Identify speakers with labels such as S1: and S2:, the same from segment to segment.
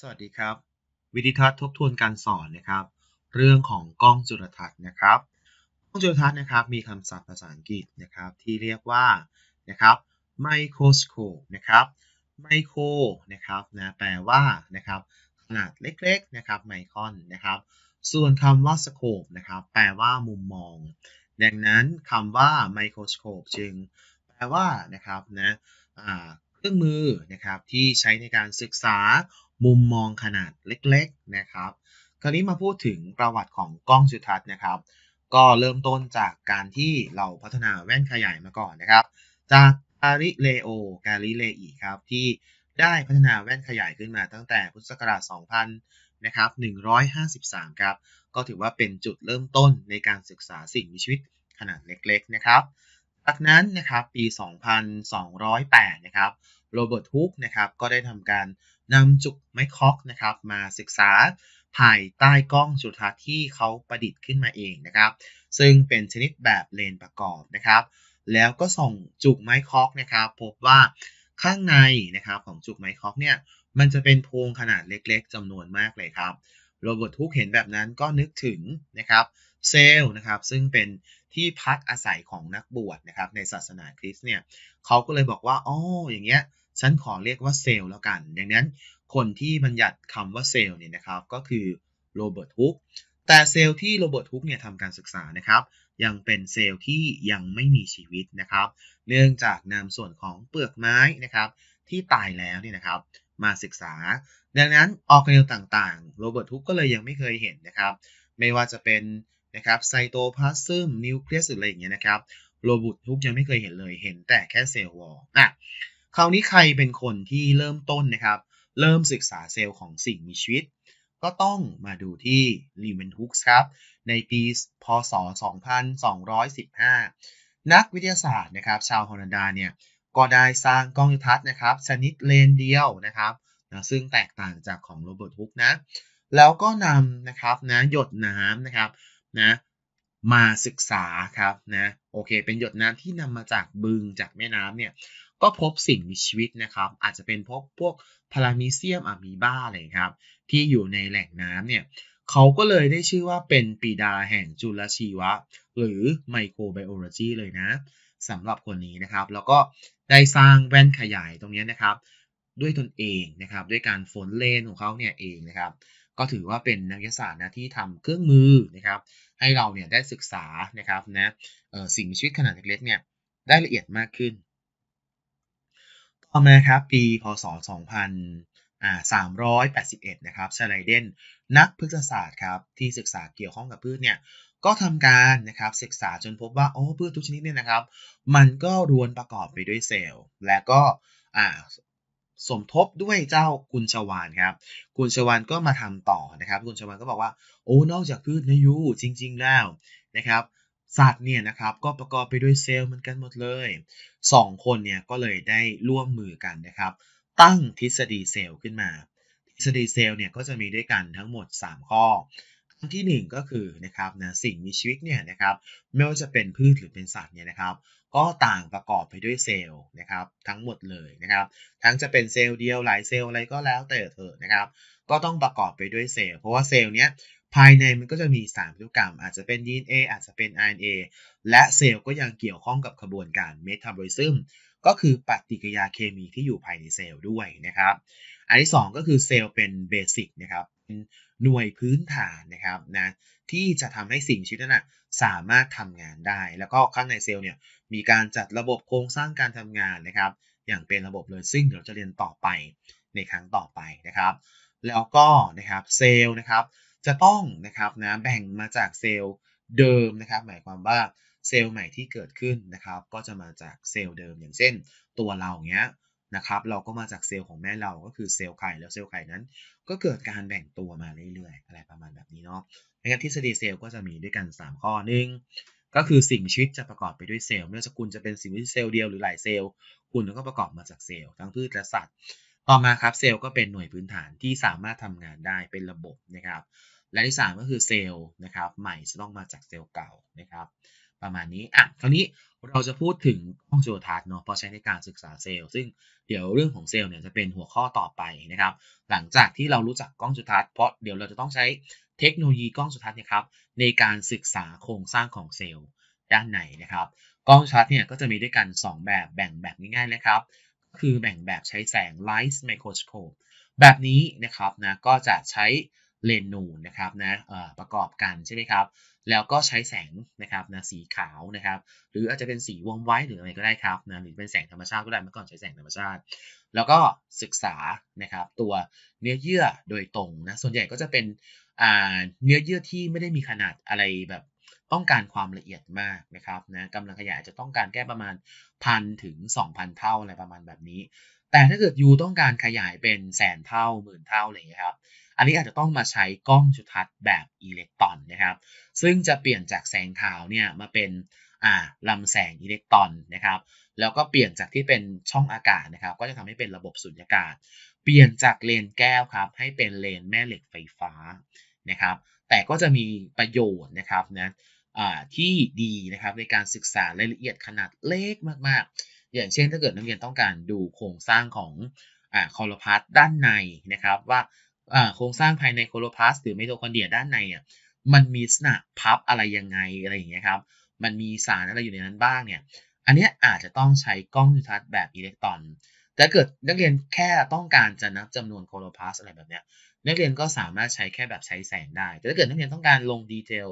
S1: สวัสดีครับ วิธีทัศน์ทบทวนการสอนนะครับ เรื่องของกล้องจุลทรรศน์นะครับกล้องจุลทรรศน์นะครับมีคำศัพท์ภาษาอังกฤษนะครับที่เรียกว่านะครับ microscope นะครับ micro นะครับนะแปลว่านะครับขนาดเล็กๆนะครับไมครอนนะครับส่วนคำว่า scope นะครับแปลว่ามุมมอง ดังนั้นคำว่า microscope จึง แปลว่านะครับนะเครื่องมือนะครับที่ใช้ในการศึกษา มุมมองขนาดเล็กๆนะครับ คราวนี้มาพูดถึงประวัติของกล้องจุลทรรศน์นะครับ ก็เริ่มต้นจากการที่เราพัฒนาแว่นขยายมาก่อนนะครับ จากกาลิเลโอกาลิเลอีครับที่ได้พัฒนาแว่นขยายขึ้นมาตั้งแต่พุทธศักราช 2000 นะครับ 153 ครับ ก็ถือว่าเป็นจุดเริ่มต้นในการศึกษาสิ่งมีชีวิตขนาดเล็กๆนะครับจากนั้นนะครับปี 2208 นะครับ โรเบิร์ตฮุกนะครับก็ได้ทำการนำจุกไม้คอกนะครับมาศึกษาภายใต้กล้องจุลทรรศน์ที่เขาประดิษฐ์ขึ้นมาเองนะครับ ซึ่งเป็นชนิดแบบเลนประกอบนะครับ แล้วก็ส่งจุกไม้คอกนะครับพบว่าข้างในนะครับของจุกไม้คอกเนี่ยมันจะเป็นโพรงขนาดเล็กๆจำนวนมากเลยครับโรเบิร์ตฮุกเห็นแบบนั้นก็นึกถึงนะครับเซลนะครับซึ่งเป็นที่พักอาศัยของนักบวชนะครับในศาสนาคริสต์เนี่ยเขาก็เลยบอกว่าอ๋ออย่างเงี้ย ฉันขอเรียกว่าเซลล์แล้วกันดังนั้นคนที่บัญญัติคำว่าเซลล์เนี่ยนะครับก็คือโรเบิร์ตฮุกแต่เซลล์ที่โรเบิร์ตฮุกเนี่ยทำการศึกษานะครับ ยังเป็นเซลล์ที่ยังไม่มีชีวิตนะครับ เนื่องจากนำส่วนของเปลือกไม้นะครับที่ตายแล้วเนี่ยนะครับมาศึกษา ดังนั้นออร์แกเนลต่างๆ โรเบิร์ตฮุกก็เลยยังไม่เคยเห็นนะครับ ไม่ว่าจะเป็นนะครับไซโตพลาซึมนิวเคลียสอะไรอย่างเงี้ยนะครับโรเบิร์ตฮุกยังไม่เคยเห็นเลยเห็นแต่แค่ cell wall อะ คราวนี้ใครเป็นคนที่เริ่มต้นนะครับ เริ่มศึกษาเซลล์ของสิ่งมีชีวิต ก็ต้องมาดูที่ลีเวนฮุกส์ครับ ในปีพศ 2215 นักวิทยาศาสตร์นะครับ ชาวฮอลันดาเนี่ย ก็ได้สร้างกล้องจุทรรศน์นะครับ ชนิดเลนเดียวนะครับนะซึ่งแตกต่างจากของโรเบิร์ตฮุกนะ แล้วก็นำนะครับนะหยดน้ำนะครับนะมาศึกษาครับนะโอเค เป็นหยดน้ำที่นำมาจากบึงจากแม่น้ำเนี่ย ก็พบสิ่งมีชีวิตนะครับ อาจจะเป็นพบพวกพารามิเซียมอะมีบ้าอะไรครับ ที่อยู่ในแหล่งน้ำเนี่ยเขาก็เลยได้ชื่อว่าเป็นปีดาแห่งจุลชีวะ หรือไมโครไบโอโลจีเลยนะสำหรับคนนี้นะครับ แล้วก็ได้สร้างแว่นขยายตรงนี้นะครับ ด้วยตนเองนะครับ ด้วยการฝนเลนของเขาเนี่ยเองนะครับ ก็ถือว่าเป็นนักวิทยาศาสตร์นะที่ทำเครื่องมือนะครับ ให้เราเนี่ยได้ศึกษานะครับนะสิ่งมีชีวิตขนาดเล็กๆเนี่ยได้ละเอียดมากขึ้น อมาครับปีพศ 2381 นะครับชไลเดนนักพฤกษศาสตร์ครับที่ศึกษาเกี่ยวข้องกับพืชเนี่ยก็ทำการนะครับศึกษาจนพบว่าโอ้พืชทุกชนิดเนี่ยนะครับ มันก็รวนประกอบไปด้วยเซลล์ และก็สมทบด้วยเจ้ากุญชวานครับ กุญชวานก็มาทำต่อนะครับ กุญชวานก็บอกว่าโอ้นอกจากพืชนะยูจริง ๆ แล้วนะครับ สัตว์เนี่ยนะครับก็ประกอบไปด้วยเซลล์เหมือนกันหมดเลย 2 คนเนี่ยก็เลยได้ร่วมมือกันนะครับ ตั้งทฤษฎีเซลล์ขึ้นมา ทฤษฎีเซลล์เนี่ยก็จะมีด้วยกันทั้งหมด 3 ข้อข้อที่ 1 ก็คือนะครับนะสิ่งมีชีวิตเนี่ยนะครับไม่ว่าจะเป็นพืชหรือเป็นสัตว์เนี่ยนะครับ ก็ต่างประกอบไปด้วยเซลล์นะครับทั้งหมดเลยนะครับ ทั้งจะเป็นเซลล์เดียวหลายเซลล์อะไรก็แล้วแต่เถอะนะครับ ก็ต้องประกอบไปด้วยเซลล์เพราะว่าเซลล์เนี้ย ภายในมันก็จะมีสารพันธุกรรม อาจจะเป็น DNA อาจจะเป็น RNA และเซลล์ก็ยังเกี่ยวข้องกับกระบวนการเมตาบอลิซึมก็คือปฏิกิริยาเคมีที่อยู่ภายในเซลล์ด้วยนะครับ อันที่ 2 ก็คือเซลล์เป็น basic นะครับเป็นหน่วยพื้นฐานนะครับนะที่จะทำให้สิ่งชีวิตนั้นสามารถทำงานได้ แล้วก็ข้างในเซลล์เนี่ยมีการจัดระบบโครงสร้างการทำงานนะครับ อย่างเป็นระบบเลยซึ่งเดี๋ยวจะเรียนต่อไปในครั้งต่อไปนะครับ แล้วก็นะครับเซลล์นะครับ จะต้องนะครับนะแบ่งมาจากเซลล์เดิมนะครับ หมายความว่าเซลล์ใหม่ที่เกิดขึ้นนะครับ ก็จะมาจากเซลล์เดิม อย่างเช่น ตัวเราเนี้ยนะครับ เราก็มาจากเซลล์ของแม่เราก็คือเซลล์ไข่แล้วเซลล์ไข่นั้น ก็เกิดการแบ่งตัวมาเรื่อยๆ อะไรประมาณแบบนี้เนาะในการทฤษฎีเซลล์ก็จะมีด้วยกัน 3 ข้อหนึ่งก็คือสิ่งชีวิตจะประกอบไปด้วยเซลล์ไม่ว่าจะคุณจะเป็นสิ่งมีชีวิตเซลล์เดียวหรือหลายเซลล์ คุณก็ประกอบมาจากเซลล์ทั้งพืชและสัตว์ ต่อมาครับเซลล์ก็เป็นหน่วยพื้นฐานที่สามารถทำงานได้เป็นระบบนะครับ และที่ 3 ก็คือเซลล์นะครับใหม่จะต้องมาจากเซลล์เก่านะครับ ประมาณนี้อะคราวนี้เราจะพูดถึงกล้องจุลทรรศน์เนาะเพราะใช้ในการศึกษาเซลล์ซึ่งเดี๋ยวเรื่องของเซลล์เนี่ยจะเป็นหัวข้อต่อไปนะครับ หลังจากที่เรารู้จักกล้องจุลทรรศน์เพราะเดี๋ยวเราจะต้องใช้เทคโนโลยีกล้องจุลทรรศน์นะครับในการศึกษาโครงสร้างของเซลล์ด้านในนะครับ กล้องจุลทรรศน์เนี่ยก็จะมีด้วยกัน 2 แบบแบ่งแบบง่ายๆนะครับ คือแบ่งแบบใช้แสง light microscope แบบนี้นะครับนะก็จะใช้เลนนูนนะครับนะประกอบกันใช่ไหมครับ แล้วก็ใช้แสงนะครับนะสีขาวนะครับ หรืออาจจะเป็นสีวอมไว้หรืออะไรก็ได้ครับนะหรือเป็นแสงธรรมชาติก็ได้เมื่อก่อนใช้แสงธรรมชาติ แล้วก็ศึกษานะครับตัวเนื้อเยื่อโดยตรงนะส่วนใหญ่ก็จะเป็นเนื้อเยื่อที่ไม่ได้มีขนาดอะไรแบบ ต้องการความละเอียดมากนะครับนะกำลังขยายจะต้องการแก้ประมาณพันถึง 2,000 เท่าอะไรประมาณแบบนี้ แต่ถ้าเกิดยูต้องการขยายเป็นแสนเท่าหมื่นเท่าอะไรอย่างนี้ครับอันนี้อาจจะต้องมาใช้กล้องจุลทรรศน์แบบอิเล็กตรอนนะครับ ซึ่งจะเปลี่ยนจากแสงขาวเนี่ยมาเป็นอ่าลำแสงอิเล็กตรอนนะครับ แล้วก็เปลี่ยนจากที่เป็นช่องอากาศนะครับ ก็จะทำให้เป็นระบบสุญญากาศ เปลี่ยนจากเลนแก้วครับให้เป็นเลนแม่เหล็กไฟฟ้านะครับ แต่ก็จะมีประโยชน์นะครับนะ ที่ดีนะครับในการศึกษารายละเอียดขนาดเล็กมากๆ อย่างเช่นถ้าเกิดนักเรียนต้องการดูโครงสร้างของอคลอโรพลาสต์ด้านในนะครับว่าโครงสร้างภายในคลอโรพลาสต์หรือไมโทคอนเดรียด้านในอะมันมีลักษณะพับอะไรยังไงอะไรอย่างเงี้ยครับมันมีสารอะไรอยู่ในนั้นบ้างเนี่ยอันนี้อาจจะต้องใช้กล้องจุลทรรศน์แบบอิเล็กตรอนแต่เกิดนักเรียนแค่ต้องการจะนับจำนวนคลอโรพลาสต์อะไรแบบเนี้ยนักเรียนก็สามารถใช้แค่แบบใช้แสงได้ แต่ถ้าเกิดนักเรียนต้องการลง detail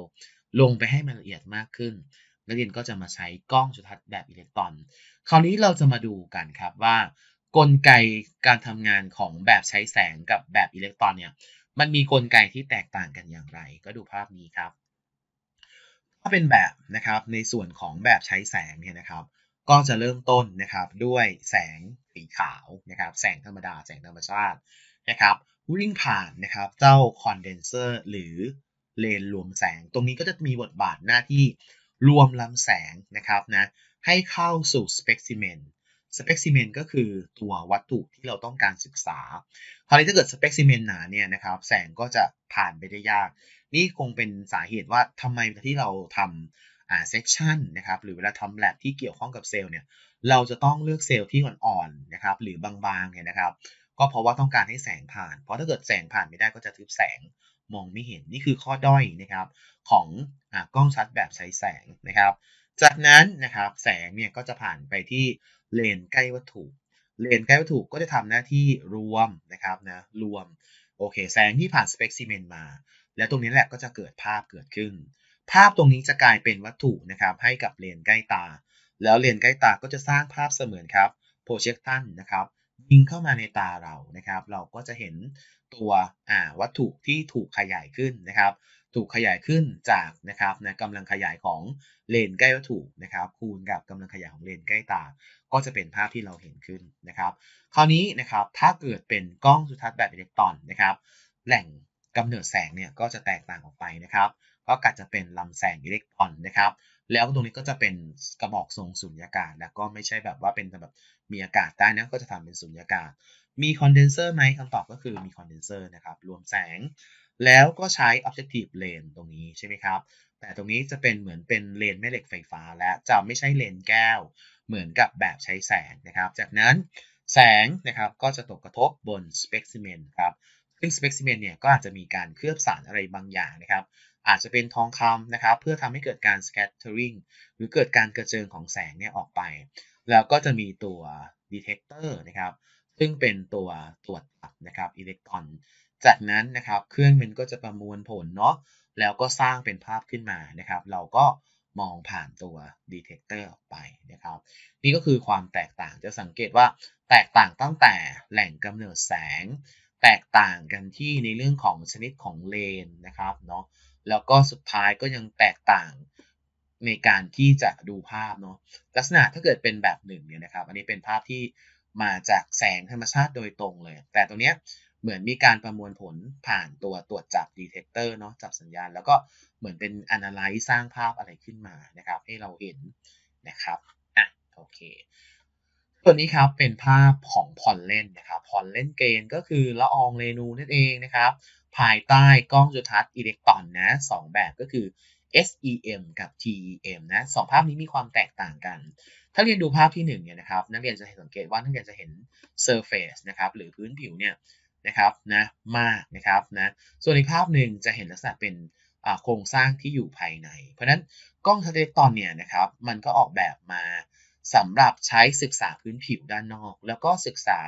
S1: ลงไปให้มันละเอียดมากขึ้น นักเรียนก็จะมาใช้กล้องจุลทรรศน์แบบอิเล็กตรอน คราวนี้เราจะมาดูกันครับว่ากลไกการทำงานของแบบใช้แสงกับแบบอิเล็กตรอนเนี่ยมันมีกลไกที่แตกต่างกันอย่างไร ก็ดูภาพนี้ครับ ถ้าเป็นแบบนะครับในส่วนของแบบใช้แสงเนี่ยนะครับ ก็จะเริ่มต้นนะครับด้วยแสงสีขาวนะครับ แสงธรรมดา แสงธรรมชาตินะครับวิ่งผ่านนะครับเจ้าคอนเดนเซอร์หรือ เลนส์รวมแสง ตรงนี้ก็จะมีบทบาทหน้าที่รวมลำแสงนะครับนะให้เข้าสู่ specimen specimen ก็คือตัววัตถุที่เราต้องการศึกษา คราวนี้ถ้าเกิด specimen หนาเนี่ยนะครับแสงก็จะผ่านไปได้ยาก นี่คงเป็นสาเหตุว่าทำไมที่เราทำอ่า section นะครับหรือเวลาทำแลบที่เกี่ยวข้องกับเซลล์เนี่ยเราจะต้องเลือกเซลล์ที่อ่อนๆนะครับหรือบางๆเนี่ยนะครับ ก็เพราะว่าต้องการให้แสงผ่าน เพราะถ้าเกิดแสงผ่านไม่ได้ก็จะทึบแสง มองไม่เห็นนี่คือข้อด้อยนะครับของอกล้องชัดแบบใช้แสงนะครับ จากนั้นนะครับแสงเนี่ยก็จะผ่านไปที่เลนใกล้วัตถุ เลนใกล้วัตถุก็จะทำหน้าที่รวมนะครับนะรวมโอเคแสงที่ผ่านสเปกซิเมนมา แล้วตรงนี้แหละก็จะเกิดภาพเกิดขึ้น ภาพตรงนี้จะกลายเป็นวัตถุนะครับให้กับเลนใกล้ตา แล้วเลนใกล้ตาก็จะสร้างภาพเสมือนครับโปรเจคตันนะครับยิงเข้ามาในตาเรานะครับ เราก็จะเห็น ตัววัตถุที่ถูกขยายขึ้นนะครับ ถูกขยายขึ้นจากนะครับนะกำลังขยายของเลนใกล้วัตถุนะครับ คูณกับกำลังขยายของเลนใกล้ตา ก็จะเป็นภาพที่เราเห็นขึ้นนะครับ คราวนี้นะครับถ้าเกิดเป็นกล้องจุทรรศน์แบบอิเล็กตรอนนะครับ แหล่งกำเนิดแสงเนี่ยก็จะแตกต่างออกไปนะครับ ก็กัดจะเป็นลำแสงอิเล็กตรอนนะครับ แล้วตรงนี้ก็จะเป็นกระบอกทรงสุญญากาศ แล้วก็ไม่ใช่แบบว่าเป็นแบบมีอากาศได้นะก็จะทำเป็นสุญญากาศ มีคอนเดนเซอร์ไหมคำตอบก็คือมีคอนเดนเซอร์นะครับรวมแสง แล้วก็ใช้ objective lens ตรงนี้ใช่ไหมครับ แต่ตรงนี้จะเป็นเหมือนเป็นเลนส์แม่เหล็กไฟฟ้า และจะไม่ใช่เลนส์แก้ว เหมือนกับแบบใช้แสงนะครับ จากนั้นแสงนะครับก็จะตกกระทบบน specimen ครับซึ่ง specimen เนี่ยก็อาจจะมีการเคลือบสารอะไรบางอย่างนะครับอาจจะเป็นทองคำนะครับเพื่อทำให้เกิดการ scattering หรือเกิดการกระเจิงของแสงเนี่ยออกไป แล้วก็จะมีตัว detector นะครับ ซึ่งเป็นตัวตรวจจับนะครับอิเล็กตรอน จากนั้นนะครับเครื่องมันก็จะประมวลผลเนาะแล้วก็สร้างเป็นภาพขึ้นมานะครับ เราก็มองผ่านตัว detector ออกไปนะครับ นี่ก็คือความแตกต่างจะสังเกตว่าแตกต่างตั้งแต่แหล่งกำเนิดแสง แตกต่างกันที่ในเรื่องของชนิดของเลนส์นะครับเนาะแล้วก็สุดท้ายก็ยังแตกต่างในการที่จะดูภาพเนาะลักษณะถ้าเกิดเป็นแบบหนึ่งเนี่ยนะครับ อันนี้เป็นภาพที่ มาจากแสงธรรมชาติโดยตรงเลย แต่ตรงนี้เหมือนมีการประมวลผลผ่านตัวตรวจจับ detector เนาะจับสัญญาณ แล้วก็เหมือนเป็น analyze สร้างภาพอะไรขึ้นมานะครับ ให้เราเห็นนะครับอะโอเคตัวนี้ครับเป็นภาพของพอลเลนนะครับพอลเลนเกนก็คือละอองเรนูนั่นเองนะครับ ภายใต้กล้องจุลทรรศน์อิเล็กตรอนนะสองแบบก็คือ SEM กับ TEM นะสองภาพนี้มีความแตกต่างกัน ถ้าเรียนดูภาพที่1เนี่ยนะครับนักเรียนจะสังเกตว่านักเรียนจะเห็น surface นะครับหรือพื้นผิวเนี่ยนะครับนะมากนะครับนะส่วนอีกภาพหนึ่งจะเห็นลักษณะเป็นโครงสร้างที่อยู่ภายใน เพราะนั้นกล้องทัศนตอนเนี่ยนะครับมันก็ออกแบบมาสำหรับใช้ศึกษาพื้นผิวด้านนอก แล้วก็ศึกษา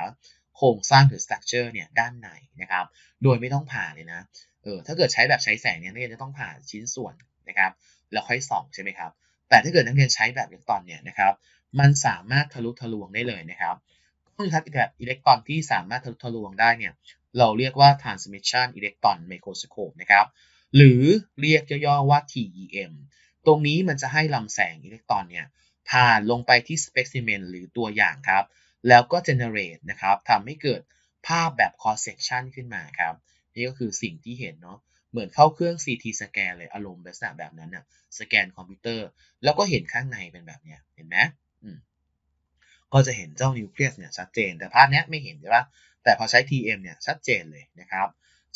S1: โครงสร้างหรือ structure เนี่ยด้านในนะครับ โดยไม่ต้องผ่าเลยนะเออถ้าเกิดใช้แบบใช้แสงเนี่ยนักเรียนจะต้องผ่าชิ้นส่วน นะครับแล้วค่อยส่องใช่ไหมครับ แต่ถ้าเกิดนักเรียนใช้แบบอิเล็กตรอนเนี่ยนะครับ มันสามารถทะลุทะลวงได้เลยนะครับกล้องทัศน์แบบอิเล็กตรอนที่สามารถทะลุทะลวงได้เนี่ยเราเรียกว่า transmission electron microscope นะครับ หรือเรียกย่อๆว่า TEM ตรงนี้มันจะให้ลำแสงอิเล็กตรอนเนี่ยผ่านลงไปที่ specimen หรือตัวอย่างครับ แล้วก็ generate นะครับทำให้เกิดภาพแบบ cross section ขึ้นมาครับ นี่ก็คือสิ่งที่เห็นเนาะ เหมือนเข้าเครื่อง CT สแกนเลยอารมณ์ลักษณะแบบนั้นน่ะสแกนคอมพิวเตอร์ แล้วก็เห็นข้างในเป็นแบบเนี้ยเห็นไหมก็จะเห็นเจ้านิวเคลียสเนี่ยชัดเจน แต่ภาพนี้ไม่เห็นใช่ปะแต่พอใช้ TM เนี่ยชัดเจนเลยนะครับ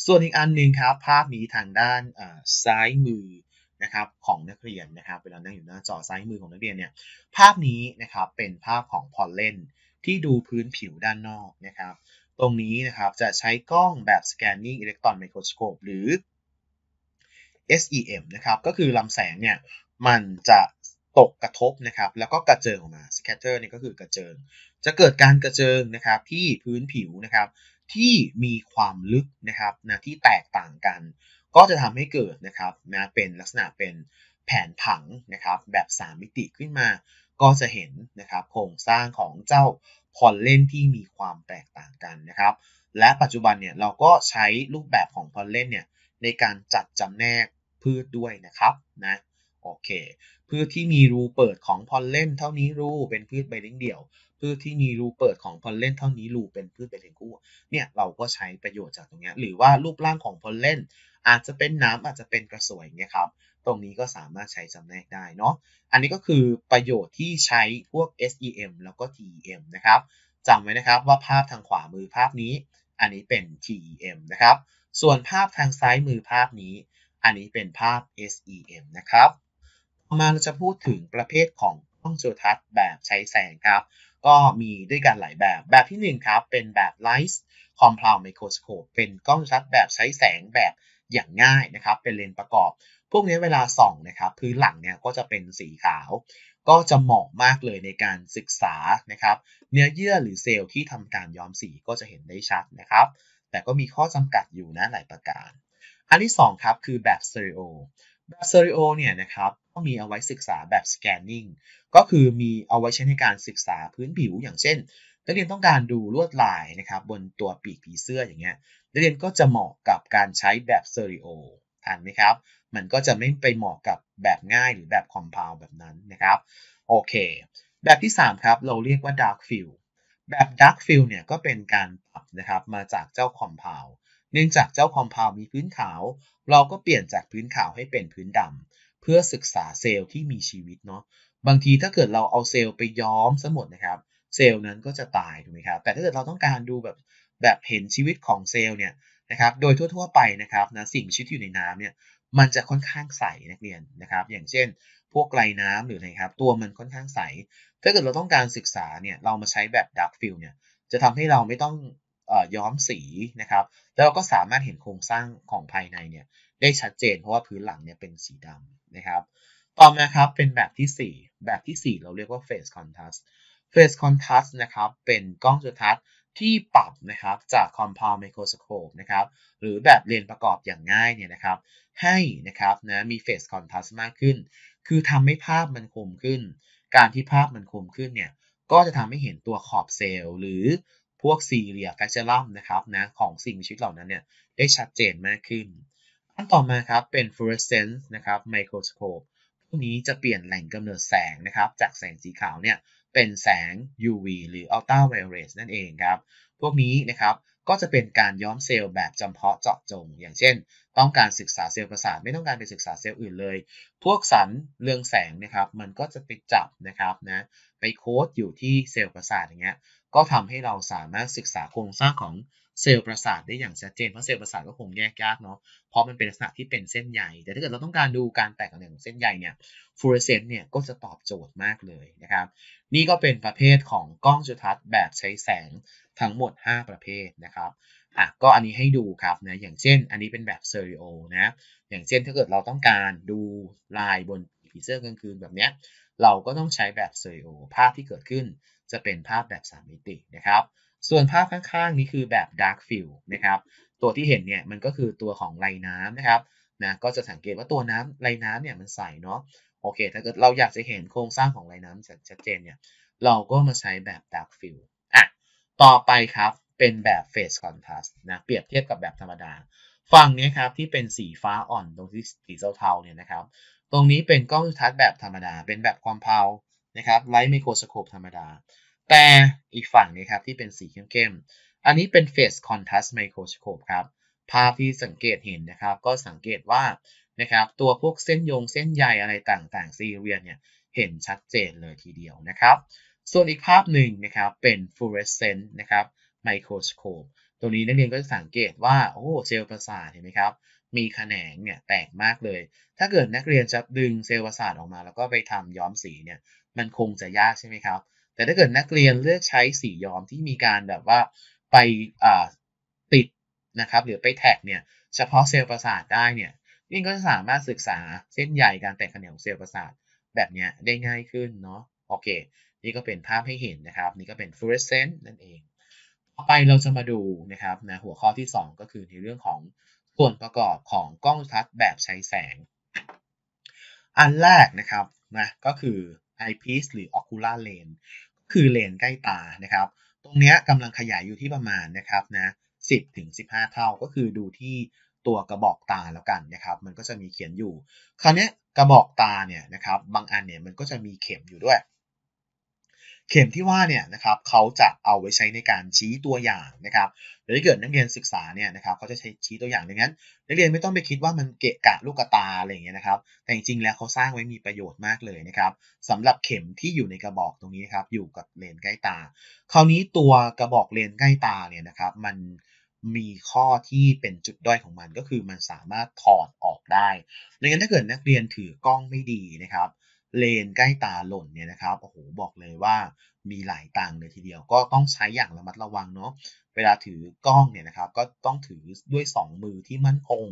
S1: ส่วนอีกอันหนึ่งครับ ภาพนี้ทางด้านซ้ายมือนะครับของนักเรียนนะครับเวลานั่งอยู่หน้าจอซ้ายมือของนักเรียนเนี่ยภาพนี้นะครับเป็นภาพของพอลเลนที่ดูพื้นผิวด้านนอกนะครับ ตรงนี้นะครับจะใช้กล้องแบบ scanning electron microscope หรือ SEM นะครับก็คือลำแสงเนี่ยมันจะตกกระทบนะครับแล้วก็กระเจิงออกมา scatter นี่ก็คือกระเจิง จะเกิดการกระเจิงนะครับที่พื้นผิวนะครับที่มีความลึกนะครับนะที่แตกต่างกัน ก็จะทำให้เกิดนะครับนะเป็นลักษณะเป็นแผนผังนะครับแบบ 3 มิติขึ้นมา ก็จะเห็นนะครับโครงสร้างของเจ้าพอลเลนที่มีความแตกต่างกันนะครับ และปัจจุบันเนี่ยเราก็ใช้รูปแบบของพอลเลนเนี่ย ในการจัดจำแนกพืชด้วยนะครับนะโอเค พืชที่มีรูเปิดของพอลเลนเท่านี้รูเป็นพืชใบเลี้ยงเดี่ยว พืชที่มีรูเปิดของพอลเลนเท่านี้รูเป็นพืชใบเลี้ยงคู่ เนี่ยเราก็ใช้ประโยชน์จากตรงนี้หรือว่ารูปร่างของพอลเลนอาจจะเป็นน้ำอาจจะเป็นกระสวยเนี่ยครับ ตรงนี้ก็สามารถใช้จำแนกได้เนาะ อันนี้ก็คือประโยชน์ที่ใช้พวก SEM แล้วก็ TEM นะครับจำไว้นะครับว่าภาพทางขวามือภาพนี้ อันนี้เป็น TEM นะครับ ส่วนภาพทางซ้ายมือภาพนี้ อันนี้เป็นภาพ SEM นะครับต่อมาเราจะพูดถึงประเภทของกล้องจุลทรรศน์แบบใช้แสงครับ ก็มีด้วยกันหลายแบบ แบบที่ 1 ครับ เป็นแบบ Light Compound Microscope เป็นกล้องจุลทรรศน์แบบใช้แสงแบบอย่างง่ายนะครับ เป็นเลนส์ประกอบ พวกนี้เวลาส่องนะครับ พื้นหลังเนี่ยก็จะเป็นสีขาว ก็จะเหมาะมากเลยในการศึกษานะครับ เนื้อเยื่อหรือเซลล์ที่ทำการย้อมสีก็จะเห็นได้ชัดนะครับ แต่ก็มีข้อจำกัดอยู่นะหลายประการ อันที่2ครับคือแบบสเตอริโอแบบสเตอริโอเนี่ยนะครับก็มีเอาไว้ศึกษาแบบ scanning ก็คือมีเอาไว้ใช้ในการศึกษาพื้นผิวอย่างเช่นนักเรียนต้องการดูลวดลายนะครับบนตัวปีกผีเสื้ออย่างเงี้ยนักเรียนก็จะเหมาะกับการใช้แบบสเตอริโอทันไหมครับ มันก็จะไม่ไปเหมาะกับแบบง่ายหรือแบบ compound แบบนั้นนะครับ โอเค แบบที่ 3 ครับ เราเรียกว่า dark field แบบ dark field เนี่ยก็เป็นการปรับนะครับมาจากเจ้า compound เนื่องจากเจ้า compound มีพื้นขาว เราก็เปลี่ยนจากพื้นขาวให้เป็นพื้นดำเพื่อศึกษาเซลล์ที่มีชีวิตเนาะบางทีถ้าเกิดเราเอาเซลล์ไปย้อมซะหมดนะครับ เซลล์นั้นก็จะตายถูกไหมครับ แต่ถ้าเกิดเราต้องการดูแบบแบบเห็นชีวิตของเซลล์เนี่ยนะครับ โดยทั่ว ๆ ไปนะครับนะสิ่งชีวิตอยู่ในน้ำเนี่ยมันจะค่อนข้างใสนักเรียนนะครับ อย่างเช่น พวกไกลน้ำหรืออะไรครับ ตัวมันค่อนข้างใส ถ้าเกิดเราต้องการศึกษาเนี่ยเรามาใช้แบบ dark field เนี่ยจะทำให้เราไม่ต้องย้อมสีนะครับ แล้วเราก็สามารถเห็นโครงสร้างของภายในเนี่ยได้ชัดเจนเพราะว่าพื้นหลังเนี่ยเป็นสีดำนะครับ ต่อมาครับเป็นแบบที่ 4 แบบที่ 4 เราเรียกว่า phase contrast phase contrast นะครับเป็นกล้องจุลทรรศน์ที่ปรับนะครับจาก compound microscope นะครับหรือแบบเรียนประกอบอย่างง่ายเนี่ยนะครับให้นะครับนะมี phase contrast มากขึ้น คือทำให้ภาพมันคมขึ้น การที่ภาพมันคมขึ้นเนี่ย ก็จะทำให้เห็นตัวขอบเซลล์หรือพวกซีเรียแฟชเชอรัมนะครับนะของสิ่งมีชีวิตเหล่านั้นเนี่ยได้ชัดเจนมากขึ้น อันต่อมาครับเป็น fluorescence นะครับ microscope พวกนี้จะเปลี่ยนแหล่งกำเนิดแสงนะครับ จากแสงสีขาวเนี่ยเป็นแสง UV หรือ ultraviolet นั่นเองครับ พวกนี้นะครับ ก็จะเป็นการย้อมเซลล์แบบจำเพาะเจาะจง อย่างเช่น ต้องการศึกษาเซลล์ประสาทไม่ต้องการไปศึกษาเซลล์อื่นเลย พวกสารเรืองแสงนะครับ มันก็จะไปจับนะครับนะไป coat อยู่ที่เซลล์ประสาทอย่างเงี้ยก็ทำให้เราสามารถศึกษาโครงสร้างของ เซลล์ประสาทได้อย่างชัดเจน เพราะเซลล์ประสาทก็คงแยกยากเนาะ เพราะมันเป็นลักษณะที่เป็นเส้นใยแต่ถ้าเกิดเราต้องการดูการแตกต่างของเส้นใยเนี่ยฟลูออเรสเซนต์เนี่ยก็จะตอบโจทย์มากเลยนะครับ นี่ก็เป็นประเภทของกล้องจุลทรรศน์แบบใช้แสงทั้งหมด 5 ประเภทนะครับอะก็อันนี้ให้ดูครับนะ อย่างเช่น อันนี้เป็นแบบเซอริโอนะ อย่างเช่นถ้าเกิดเราต้องการดูลายบนผีเสื้อกลางคืนแบบเนี้ย เราก็ต้องใช้แบบเซอริโอภาพที่เกิดขึ้นจะเป็นภาพแบบ 3 มิตินะครับ ส่วนภาพข้างๆ นี้คือแบบ dark field นะครับ ตัวที่เห็นเนี่ยมันก็คือตัวของไรน้ำนะครับนะก็จะสังเกตว่าตัวน้ำไรน้ำเนี่ยมันใสเนาะโอเค ถ้าเกิดเราอยากจะเห็นโครงสร้างของไรน้ำชัดเจนเนี่ยเราก็มาใช้แบบ dark field อะต่อไปครับเป็นแบบ phase contrast นะเปรียบเทียบกับแบบธรรมดา ฝั่งนี้ครับที่เป็นสีฟ้าอ่อนตรงที่สีเทาๆเนี่ยนะครับตรงนี้เป็นกล้องทรรศน์แบบธรรมดา เป็นแบบความเพานะครับไลท์ไมโครสโคปธรรมดา แต่อีกฝั่งนี้ครับที่เป็นสีเข้มๆ อันนี้เป็น Phase Contrast Microscope ครับ ภาพที่สังเกตเห็นนะครับ ก็สังเกตว่านะครับตัวพวกเส้นยงเส้นใยอะไรต่างๆ ซีเรียนเนี่ยเห็นชัดเจนเลยทีเดียวนะครับ ส่วนอีกภาพหนึ่งนะครับเป็น Fluorescent นะครับ Microscope ตัวนี้นักเรียนก็จะสังเกตว่าโอ้เซลล์ประสาทเห็นไหมครับ มีแขนงเนี่ยแตกมากเลย ถ้าเกิดนักเรียนจะดึงเซลล์ประสาทออกมา แล้วก็ไปทำย้อมสีเนี่ยมันคงจะยากใช่ไหมครับ แต่ถ้าเกิดนักเรียนเลือกใช้สีย้อมที่มีการแบบว่าไปติดนะครับหรือไปแท็กเนี่ยเฉพาะเซลล์ประสาทได้เนี่ยนี่ก็จะสามารถศึกษาเส้นใยการแตกแขนงของเซลล์ประสาทแบบนี้ได้ง่ายขึ้นเนาะโอเค นี่ก็เป็นภาพให้เห็นนะครับ นี่ก็เป็น fluorescent นั่นเองต่อไปเราจะมาดูนะครับนะหัวข้อที่ 2 ก็คือในเรื่องของส่วนประกอบของกล้องทรรศน์แบบใช้แสง อันแรกนะครับนะก็คือ eyepiece หรือ ocular lens คือเลนใกล้ตานะครับ ตรงนี้กำลังขยายอยู่ที่ประมาณนะครับนะ10ถึง15 เท่าก็คือดูที่ตัวกระบอกตาแล้วกันนะครับ มันก็จะมีเขียนอยู่ คราวนี้กระบอกตาเนี่ยนะครับบางอันเนี่ยมันก็จะมีเข็มอยู่ด้วย เข็มที่ว่าเนี่ยนะครับเขาจะเอาไว้ใช้ในการชี้ตัวอย่างนะครับหรือถ้าเกิดนักเรียนศึกษาเนี่ยนะครับเขาจะใช้ชี้ตัวอย่างดังนั้นนักเรียนไม่ต้องไปคิดว่ามันเกะกะลูกตาอะไรอย่างเงี้ยนะครับ แต่จริงๆแล้วเขาสร้างไว้มีประโยชน์มากเลยนะครับสำหรับเข็มที่อยู่ในกระบอกตรงนี้ครับอยู่กับเลนใกล้ตา คราวนี้ตัวกระบอกเลนใกล้ตาเนี่ยนะครับมันมีข้อที่เป็นจุดด้อยของมันก็คือมันสามารถถอดออกได้ดังนั้นถ้าเกิดนักเรียนถือกล้องไม่ดีนะครับ เลนใกล้ตาหล่นเนี่ยนะครับโอ้โหบอกเลยว่ามีหลายตังเลยทีเดียวก็ต้องใช้อย่างระมัดระวังเนาะเวลาถือกล้องเนี่ยนะครับก็ต้องถือด้วย 2 มือที่มั่นคง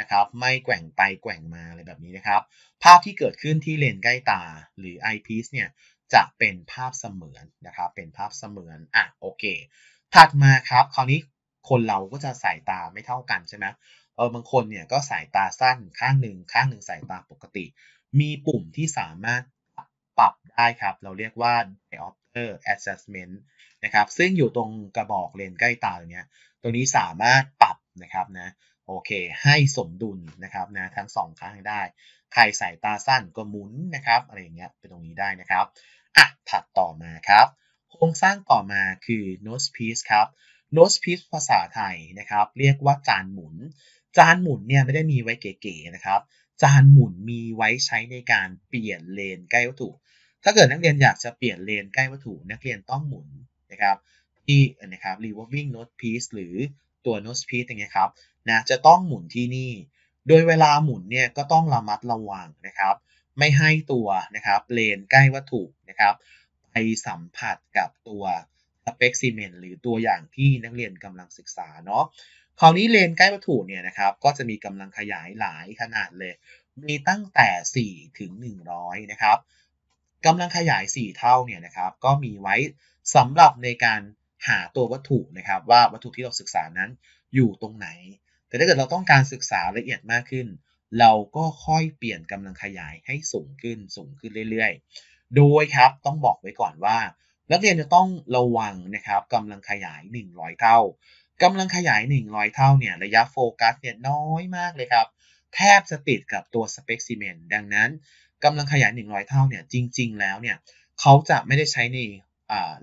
S1: นะครับไม่แกว่งไปแกว่งมาอะไรแบบนี้นะครับ ภาพที่เกิดขึ้นที่เลนใกล้ตาหรือ eyepiece เนี่ยจะเป็นภาพเสมือนนะครับเป็นภาพเสมือนอะโอเค ถัดมาครับคราวนี้คนเราก็จะสายตาไม่เท่ากันใช่ไหมเออบางคนเนี่ยก็สายตาสั้นข้างหนึ่งข้างหนึ่งสายตาปกติ มีปุ่มที่สามารถปรับได้ครับ เราเรียกว่า diopter adjustment นะครับ ซึ่งอยู่ตรงกระบอกเลนใกล้ตาตรงนี้ตรงนี้สามารถปรับนะครับนะโอเค ให้สมดุลนะครับนะทั้งสองข้างได้ ใครสายตาสั้นก็หมุนนะครับอะไรอย่างเงี้ยเป็นตรงนี้ได้นะครับอะถัดต่อมาครับ โครงสร้างต่อมาคือ nose piece ครับ nose piece ภาษาไทยนะครับ เรียกว่าจานหมุน จานหมุนเนี่ยไม่ได้มีไว้เก๋ๆนะครับ จานหมุนมีไว้ใช้ในการเปลี่ยนเลนใกล้วัตถุ ถ้าเกิดนักเรียนอยากจะเปลี่ยนเลนใกล้วัตถุ นักเรียนต้องหมุนนะครับที่นะครับ revolving nose piece หรือตัว nose piece อย่างเงี้ยครับนะจะต้องหมุนที่นี่ โดยเวลาหมุนเนี่ยก็ต้องระมัดระวังนะครับ ไม่ให้ตัวนะครับเลนใกล้วัตถุนะครับไปสัมผัสกับตัวสเปกซิเมนหรือตัวอย่างที่นักเรียนกำลังศึกษาเนาะ คราวนี้เลนใกล้วัตถุเนี่ยนะครับก็จะมีกำลังขยายหลายขนาดเลย มีตั้งแต่4ถึง100นะครับกำลังขยาย 4 เท่าเนี่ยนะครับก็มีไว้สำหรับในการหาตัววัตถุนะครับ ว่าวัตถุที่เราศึกษานั้นอยู่ตรงไหน แต่ถ้าเกิดเราต้องการศึกษาละเอียดมากขึ้น เราก็ค่อยเปลี่ยนกำลังขยายให้สูงขึ้นสูงขึ้นเรื่อยๆ โดยครับต้องบอกไว้ก่อนว่า นักเรียนจะต้องระวังนะครับกำลังขยาย 100 เท่า กำลังขยาย 100 เท่าเนี่ยระยะโฟกัสเนี่ยน้อยมากเลยครับ แทบจะติดกับตัวสเปกซิเมนดังนั้นกำลังขยาย 100 เท่าเนี่ยจริง ๆ แล้วเนี่ยเขาจะไม่ได้ใช้ใน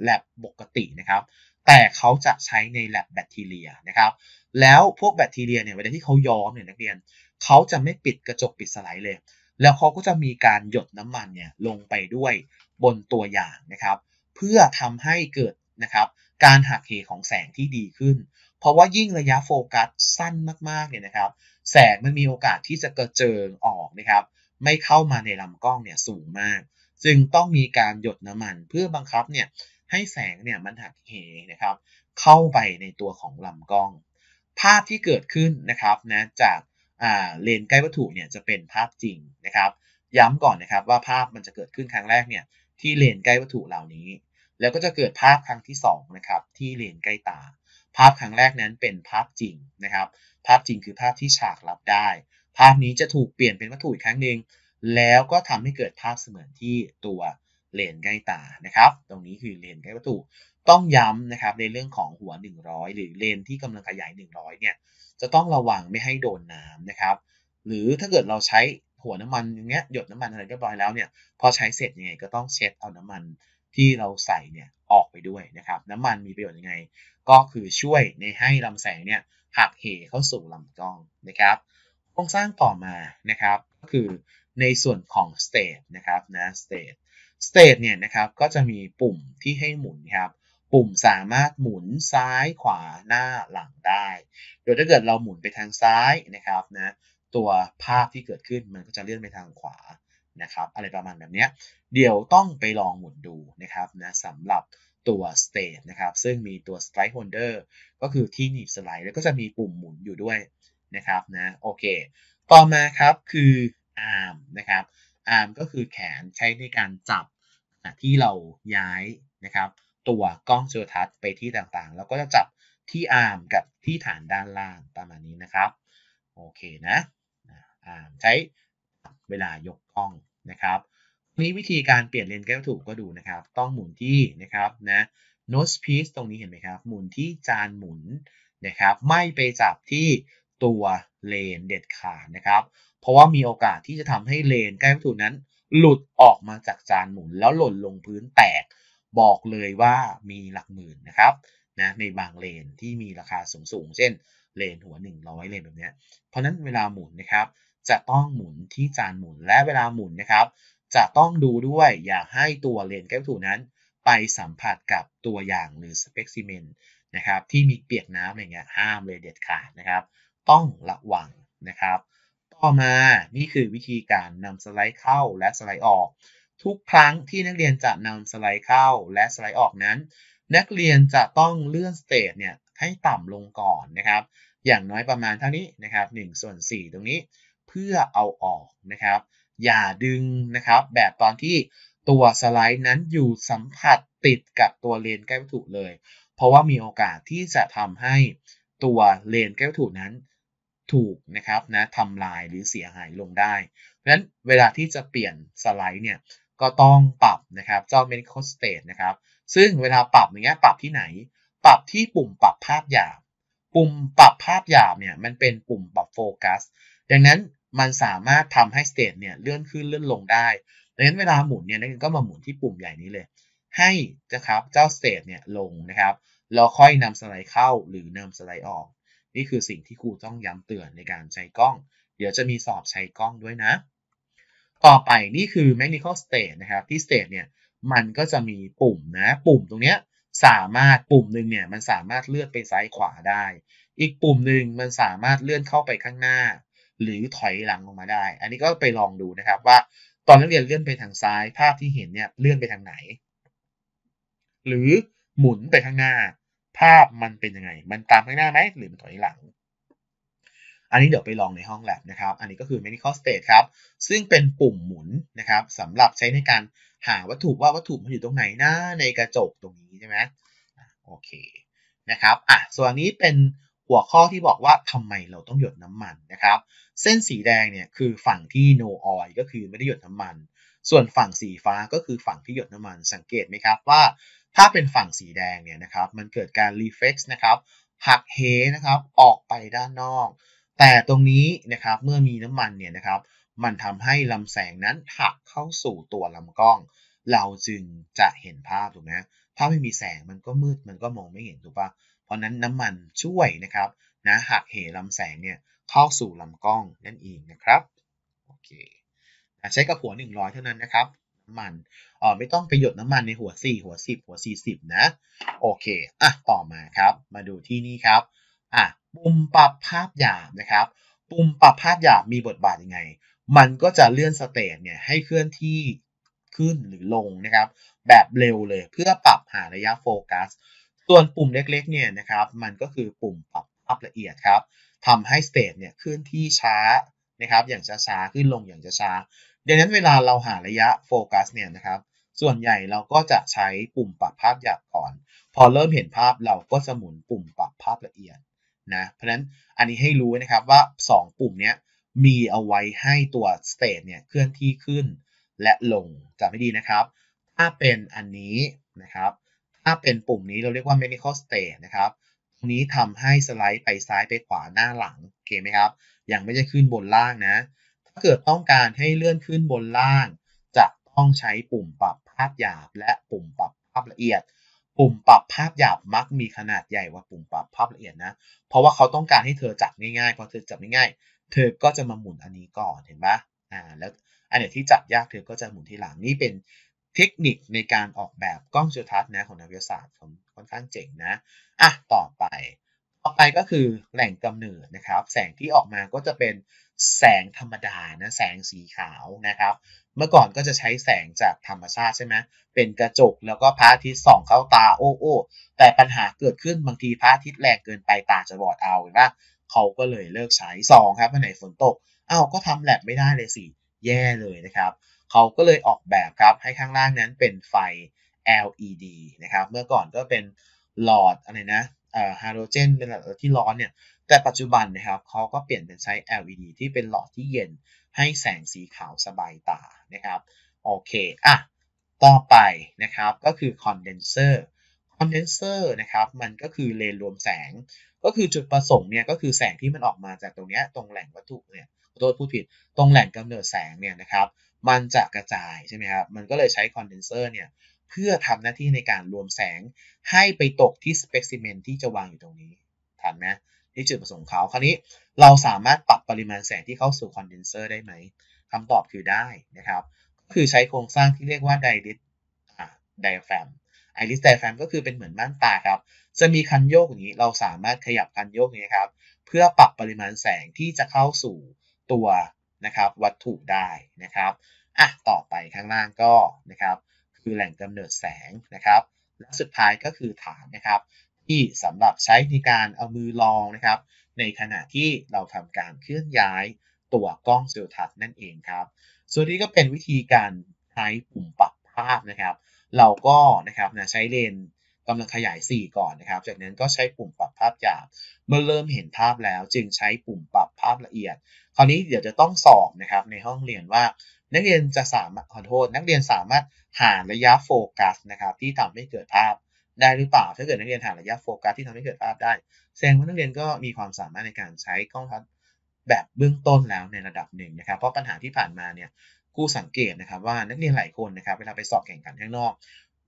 S1: แลบปกตินะครับ แต่เขาจะใช้ในแลบแบคทีเรียนะครับ แล้วพวกแบคทีเรียเนี่ยเวลาที่เขาย้อมเนี่ยนักเรียนเขาจะไม่ปิดกระจกปิดสไลด์เลย แล้วเขาก็จะมีการหยดน้ำมันเนี่ยลงไปด้วยบนตัวอย่างนะครับ เพื่อทำให้เกิดนะครับการหักเหของแสงที่ดีขึ้น เพราะว่ายิ่งระยะโฟกัสสั้นมากๆเนี่ยนะครับ แสงมันมีโอกาสที่จะกระเจิงออกนะครับ ไม่เข้ามาในลำกล้องเนี่ยสูงมาก จึงต้องมีการหยดน้ำมันเพื่อบังคับเนี่ยให้แสงเนี่ยมันหักเหนะครับ เข้าไปในตัวของลำกล้อง ภาพที่เกิดขึ้นนะครับนะจากเลนใกล้วัตถุเนี่ยจะเป็นภาพจริงนะครับ ย้ำก่อนนะครับว่าภาพมันจะเกิดขึ้นครั้งแรกเนี่ยที่เลนใกล้วัตถุเหล่านี้ แล้วก็จะเกิดภาพครั้งที่2นะครับที่เลนใกล้ตา ภาพครั้งแรกนั้นเป็นภาพจริงนะครับ ภาพจริงคือภาพที่ฉากรับได้ ภาพนี้จะถูกเปลี่ยนเป็นวัตถุอีกครั้งหนึ่งแล้วก็ทำให้เกิดภาพเสมือนที่ตัวเลนใกล้ตานะครับ ตรงนี้คือเลนใกล้วัตถุต้องย้ำนะครับในเรื่องของหัว 100 หรือเลนที่กำลังขยาย 100 เนี่ยจะต้องระวังไม่ให้โดนน้ำนะครับ หรือถ้าเกิดเราใช้หัวน้ำมันอย่างเงี้ยหยดน้ำมันอะไรเรียบร้อยแล้วเนี่ยพอใช้เสร็จยังไงก็ต้องเช็ดเอาน้ำมัน ที่เราใส่เนี่ยออกไปด้วยนะครับ น้ำมันมีประโยชน์ยังไง ก็คือช่วยในให้ลำแสงเนี่ยหักเหเข้าสู่ลำกล้องนะครับโครงสร้างต่อมานะครับก็คือในส่วนของ state นะครับนะ state state เนี่ยนะครับก็จะมีปุ่มที่ให้หมุนครับปุ่มสามารถหมุนซ้ายขวาหน้าหลังได้ โดยถ้าเกิดเราหมุนไปทางซ้ายนะครับนะตัวภาพที่เกิดขึ้นมันก็จะเลื่อนไปทางขวา นะครับอะไรประมาณแบบนี้เดี๋ยวต้องไปลองหมุนดูนะครับนะสำหรับตัว state นะครับซึ่งมีตัว slide holder ก็คือที่หนีบสไลด์แล้วก็จะมีปุ่มหมุนอยู่ด้วยนะครับนะโอเค ต่อมาครับคือ arm นะครับ arm ก็คือแขนใช้ในการจับที่เราย้ายนะครับ ตัวกล้องจุลทรรศน์ไปที่ต่างๆ แล้วก็จะจับที่อาร์มกับที่ฐานด้านล่างประมาณนี้นะครับ โอเคนะอาร์มใช้ เวลายกกล้องนะครับนี้วิธีการเปลี่ยนเลนส์แก้วถูกก็ดูนะครับ ต้องหมุนที่นะครับนะ nose piece ตรงนี้เห็นไหมครับ หมุนที่จานหมุนนะครับ ไม่ไปจับที่ตัวเลนเด็ดขาดนะครับ เพราะว่ามีโอกาสที่จะทำให้เลนใกล้วัตถุนั้น หลุดออกมาจากจานหมุน แล้วหล่นลงพื้นแตก บอกเลยว่ามีหลักหมื่นนะครับนะในบางเลนที่มีราคาสูงสูงเช่นเลนหัว 100 เลนแบบนี้เพราะนั้นเวลาหมุนนะครับ จะต้องหมุนที่จานหมุนและเวลาหมุนนะครับ จะต้องดูด้วยอย่าให้ตัวเลนแก้วถูนั้น ไปสัมผัสกับตัวอย่างหรือสเปกซิเมนนะครับที่มีเปียกน้ำอะไรเงี้ยห้ามเลยเด็ดขาดนะครับ ต้องระวังนะครับ ต่อมานี่คือวิธีการนำสไลด์เข้าและสไลด์ออก ทุกครั้งที่นักเรียนจะนำสไลด์เข้าและสไลด์ออกนั้น นักเรียนจะต้องเลื่อนสเตจเนี่ยให้ต่ำลงก่อนนะครับ อย่างน้อยประมาณเท่านี้นะครับ1ส่วน4ตรงนี้ พื่อเอาออกนะครับ อย่าดึงนะครับ แบบตอนที่ตัวสไลด์นั้นอยู่สัมผัสติดกับตัวเลนใกล้วัตถุเลย เพราะว่ามีโอกาสที่จะทำให้ตัวเลนใกล้วัตถุนั้นถูกนะครับนะทำลายหรือเสียหายลงได้ เพราะฉะนั้นเวลาที่จะเปลี่ยนสไลด์เนี่ยก็ต้องปรับนะครับเจ้า mechanical stage นะครับ ซึ่งเวลาปรับอย่างเงี้ยปรับที่ไหน ปรับที่ปุ่มปรับภาพหยาบ ปุ่มปรับภาพหยาบเนี่ยมันเป็นปุ่มปรับโฟกัส ดังนั้น มันสามารถทำให้ stage เนี่ยเลื่อนขึ้นเลื่อนลงได้ดังนั้นเวลาหมุนเนี่ยนักเรียนก็มาหมุนที่ปุ่มใหญ่นี้เลย ให้นะครับเจ้า stage เนี่ยลงนะครับแล้วค่อยนำสไลด์เข้าหรือนำสไลด์ออก นี่คือสิ่งที่ครูต้องย้ำเตือนในการใช้กล้อง เดี๋ยวจะมีสอบใช้กล้องด้วยนะ ต่อไปนี่คือ mechanical state นะครับที่ state เนี่ยมันก็จะมีปุ่มนะปุ่มตรงเนี้ยสามารถปุ่มหนึ่งเนี่ยมันสามารถเลื่อนไปซ้ายขวาได้ อีกปุ่มหนึ่งมันสามารถเลื่อนเข้าไปข้างหน้า หรือถอยหลังออกมาได้ อันนี้ก็ไปลองดูนะครับว่าตอนนักเรียนเลื่อนไปทางซ้ายภาพที่เห็นเนี่ยเลื่อนไปทางไหน หรือหมุนไปข้างหน้า ภาพมันเป็นยังไง มันตามข้างหน้าไหมหรือมันถอยหลัง อันนี้เดี๋ยวไปลองในห้องแลบนะครับ อันนี้ก็คือ medical state ครับ ซึ่งเป็นปุ่มหมุนนะครับสำหรับใช้ในการหาวัตถุว่าวัตถุมันอยู่ตรงไหนนะในกระจกตรงนี้ใช่ไหมโอเคนะครับอะส่วนนี้เป็น หัวข้อที่บอกว่าทำไมเราต้องหยดน้ำมันนะครับ เส้นสีแดงเนี่ยคือฝั่งที่ no oil ก็คือไม่ได้หยดน้ำมัน ส่วนฝั่งสีฟ้าก็คือฝั่งที่หยดน้ำมัน สังเกตไหมครับว่า ถ้าเป็นฝั่งสีแดงเนี่ยนะครับ มันเกิดการรีเฟกซ์นะครับ หักเหนะครับ ออกไปด้านนอก แต่ตรงนี้นะครับ เมื่อมีน้ำมันเนี่ยนะครับ มันทำให้ลำแสงนั้นหักเข้าสู่ตัวลำกล้อง เราจึงจะเห็นภาพถูกไหมถ้าไม่มีแสงมันก็มืดมันก็มองไม่เห็นถูกปะ ราะนั้นน้ำมันช่วยนะครับนะหักเหลำแสงเนี่ยเข้าสู่ลำกล้องนั่นเองนะครับโอเคใช้กับหัว 100 เท่านั้นนะครับน้ำมันอ๋อไม่ต้องไปหยดน้ำมันในหัว 4 หัว 10 หัว 40 นะโอเคอะต่อมาครับมาดูที่นี่ครับอะปุ่มปรับภาพหยาบนะครับปุ่มปรับภาพหยาบมีบทบาทยังไง มันก็จะเลื่อน stage เนี่ยให้เคลื่อนที่ขึ้นหรือลงนะครับ แบบเร็วเลยเพื่อปรับหาระยะโฟกัส ส่วนปุ่มเล็กๆเนี่ยนะครับมันก็คือปุ่มปรับภาพละเอียดครับทำให้ stage เนี่ยเคลื่อนที่ช้านะครับอย่างช้าๆขึ้นลงอย่างช้าๆดังนั้นเวลาเราหาระยะโฟกัสเนี่ยนะครับส่วนใหญ่เราก็จะใช้ปุ่มปรับภาพหยาบก่อน พอเริ่มเห็นภาพเราก็จะหมุนปุ่มปรับภาพละเอียดนะเพราะฉะนั้นอันนี้ให้รู้นะครับว่า 2 ปุ่มนี้มีเอาไว้ให้ตัว stage เนี่ยเคลื่อนที่ขึ้นและลงจำให้ดีนะครับ ถ้าเป็นอันนี้นะครับ ถ้าเป็นปุ่มนี้เราเรียกว่า mechanical stage นะครับตรงนี้ทำให้สไลด์ไปซ้ายไปขวาหน้าหลังโอเคไหมครับ ยังไม่ได้ขึ้นบนล่างนะ ถ้าเกิดต้องการให้เลื่อนขึ้นบนล่าง จะต้องใช้ปุ่มปรับภาพหยาบ และปุ่มปรับภาพละเอียด ปุ่มปรับภาพหยาบมักมีขนาดใหญ่กว่าปุ่มปรับภาพละเอียดนะ เพราะว่าเขาต้องการให้เธอจับง่ายๆพอเธอจับง่ายๆเธอก็จะมาหมุนอันนี้ก่อนเห็นปะอ่าแล้วอันไหนที่จับยากเธอก็จะหมุนทีหลังนี่เป็น เทคนิคในการออกแบบกล้องจุลทรรศน์นะของนักวิทยาศาสตร์ค่อนข้างเจ๋งนะอะต่อไปต่อไปก็คือแหล่งกำเนิดนะครับ แสงที่ออกมาก็จะเป็นแสงธรรมดานะแสงสีขาวนะครับ เมื่อก่อนก็จะใช้แสงจากธรรมชาติใช่ไหมเป็นกระจกแล้วก็พระอาทิตย์ส่องเข้าตาโอ้โอ้แต่ปัญหาเกิดขึ้นบางทีพระอาทิตย์แรงเกินไปตาจะบอดเอาเห็นปะเขาก็เลยเลิกใช้สองครับวันไหนฝนตกอ้าวก็ทำแลบไม่ได้เลยสิแย่เลยนะครับ เขาก็เลยออกแบบครับให้ข้างล่างนั้นเป็นไฟ LED นะครับเมื่อก่อนก็เป็นหลอดอะไรนะเอ่อฮาโลเจนเป็นหลอดที่ร้อนเนี่ยแต่ปัจจุบันนะครับเขาก็เปลี่ยนเป็นใช้ LED ที่เป็นหลอดที่เย็นให้แสงสีขาวสบายตานะครับโอเคอะต่อไปนะครับก็คือ condenser condenser นะครับมันก็คือเลนส์รวมแสง ก็คือจุดประสงค์เนี่ยก็คือแสงที่มันออกมาจากตรงนี้ตรงแหล่งวัตถุเนี่ย ขอโทษพูดผิด ตรงแหล่งกำเนิดแสงเนี่ยนะครับ มันจะกระจายใช่ไหมครับ มันก็เลยใช้คอนเดนเซอร์เนี่ยเพื่อทำหน้าที่ในการรวมแสงให้ไปตกที่ specimen ที่จะวางอยู่ตรงนี้ทันไหมนี่จุดประสงค์เขาคราวนี้เราสามารถปรับปริมาณแสงที่เข้าสู่คอนเดนเซอร์ได้ไหมคำตอบคือได้นะครับ ก็คือใช้โครงสร้างที่เรียกว่า iris diaphragm iris diaphragm ก็คือเป็นเหมือนม่านตาครับ จะมีคันโยกอย่างนี้เราสามารถขยับคันโยกนี้ครับ เพื่อปรับปริมาณแสงที่จะเข้าสู่ ตัวนะครับวัตถุได้นะครับอะต่อไปข้างล่างก็นะครับคือแหล่งกำเนิดแสงนะครับและสุดท้ายก็คือฐานนะครับ ที่สำหรับใช้ในการเอามือลองนะครับ ในขณะที่เราทำการเคลื่อนย้ายตัวกล้องจุลทรรศน์นั่นเองครับ ส่วนนี้ก็เป็นวิธีการใช้ปุ่มปรับภาพนะครับ เราก็นะครับนะใช้เลน กำลังขยาย 4 ก่อนนะครับ จากนั้นก็ใช้ปุ่มปรับภาพหยาบ เมื่อเริ่มเห็นภาพแล้ว จึงใช้ปุ่มปรับภาพละเอียด คราวนี้เดี๋ยวจะต้องสอบนะครับในห้องเรียนว่า นักเรียนจะสามารถขอโทษ นักเรียนสามารถหาระยะโฟกัสนะครับที่ทำให้เกิดภาพได้หรือเปล่า ถ้าเกิดนักเรียนหาระยะโฟกัสที่ทำให้เกิดภาพได้ แสดงว่านักเรียนก็มีความสามารถในการใช้กล้องทัศน์แบบเบื้องต้นแล้วในระดับหนึ่งนะครับ เพราะปัญหาที่ผ่านมาเนี่ยครูสังเกตนะครับว่านักเรียนหลายคนนะครับเวลาไปสอบแข่งขันข้างนอก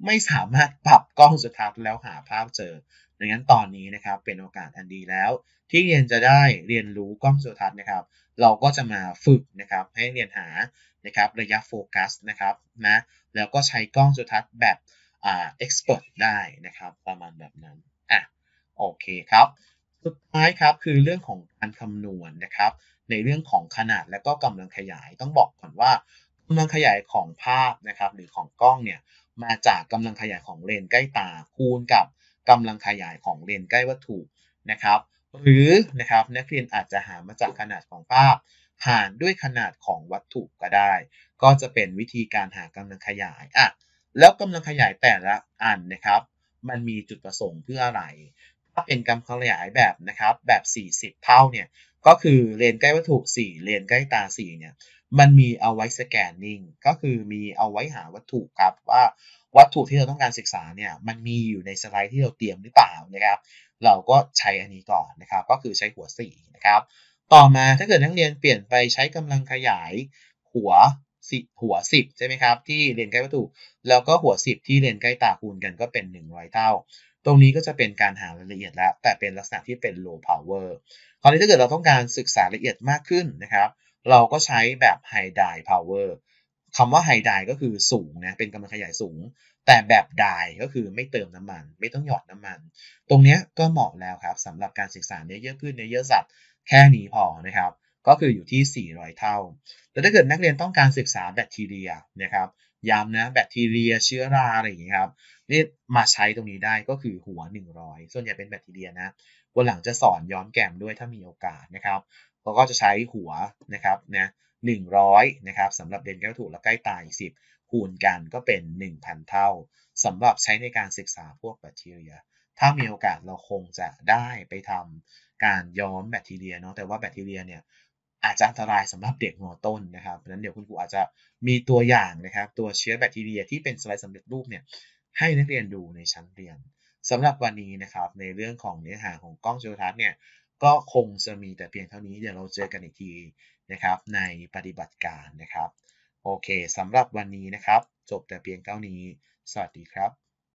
S1: ไม่สามารถปรับกล้องจุลทรรศน์แล้วหาภาพเจอ ดังนั้นตอนนี้นะครับเป็นโอกาสอันดีแล้ว ที่เรียนจะได้เรียนรู้กล้องจุลทรรศน์นะครับ เราก็จะมาฝึกนะครับให้เรียนหานะครับระยะโฟกัสนะครับนะแล้วก็ใช้กล้องจุลทรรศน์แบบอ่า expert ได้นะครับ ประมาณแบบนั้นอะโอเคครับ สุดท้ายครับคือเรื่องของการคำนวณนะครับ ในเรื่องของขนาดและก็กำลังขยายต้องบอกก่อนว่ากำลังขยายของภาพนะครับ หรือของกล้องเนี่ย มาจากกำลังขยายของเลนใกล้ตาคูณกับกำลังขยายของเลนใกล้วัตถุนะครับ หรือนะครับนักเรียนอาจจะหามาจากขนาดของภาพ หารด้วยขนาดของวัตถุก็ได้ ก็จะเป็นวิธีการหากำลังขยายอะแล้วกำลังขยายแต่ละอันนะครับ มันมีจุดประสงค์เพื่ออะไร ถ้าเป็นกำลังขยายแบบนะครับแบบ 40 เท่าเนี่ยก็คือเลนใกล้วัตถุ 4 เลนใกล้ตา 4 เนี่ย มันมีเอาไว้สแกนนิ่งก็คือมีเอาไว้หาวัตถุครับว่าวัตถุที่เราต้องการศึกษาเนี่ยมันมีอยู่ในสไลด์ที่เราเตรียมหรือเปล่านะครับ เราก็ใช้อันนี้ก่อนนะครับ ก็คือใช้หัว4นะครับ ต่อมาถ้าเกิดนักเรียนเปลี่ยนไปใช้กำลังขยายหัวสิหัว 10 ใช่ไหมครับ ที่เลนใกล้วัตถุ แล้วก็หัว 10 ที่เลนใกล้ตาคูณกันก็เป็น 100 เท่า ตรงนี้ก็จะเป็นการหารายละเอียดแล้ว แต่เป็นลักษณะที่เป็น low power คราวนี้ถ้าเกิดเราต้องการศึกษาละเอียดมากขึ้นนะครับ เราก็ใช้แบบ high die power คำว่าไฮไดก็คือสูงนะ เป็นกำลังขยายสูง แต่แบบไดก็คือไม่เติมน้ำมัน ไม่ต้องหยอดน้ำมัน ตรงนี้ก็เหมาะแล้วครับสำหรับการศึกษาเนื้อเยื่อพืชเนื้อเยื่อสัตว์แค่นี้พอนะครับ ก็คืออยู่ที่ 400 เท่า แต่ถ้าเกิดนักเรียนต้องการศึกษาแบคทีเรียนะครับย้ำนะแบคทีเรียเชื้อราอะไรอย่างนี้ครับนี่มาใช้ตรงนี้ได้ก็คือหัว 100 ส่วนใหญ่เป็นแบคทีเรียนะวันหลังจะสอนย้อนแกมด้วยถ้ามีโอกาสนะครับ เราก็จะใช้หัวนะครับนะ100นะครับสำหรับเดนแก้วถูกและใกล้ตาย10คูณกันก็เป็น 1,000 เท่าสำหรับใช้ในการศึกษาพวกแบคทีเรีย ถ้ามีโอกาสเราคงจะได้ไปทำการย้อมแบคทีเรียเนาะแต่ว่าแบคทีเรียเนี่ยอาจจะอันตรายสำหรับเด็กมต้นนะครับเพราะนั้นเดี๋ยวคุณครูอาจจะมีตัวอย่างนะครับ ตัวเชื้อแบคทีเรียที่เป็นสไลด์สำเร็จรูปเนี่ยให้นักเรียนดูในชั้นเรียนสำหรับวันนี้นะครับในเรื่องของเนื้อหาของกล้องจุลทรรศน์เนี่ย ก็คงจะมีแต่เพียงเท่านี้ เดี๋ยวเราเจอกันอีกทีนะครับในปฏิบัติการนะครับ โอเคสำหรับวันนี้นะครับ จบแต่เพียงเท่านี้ สวัสดีครับ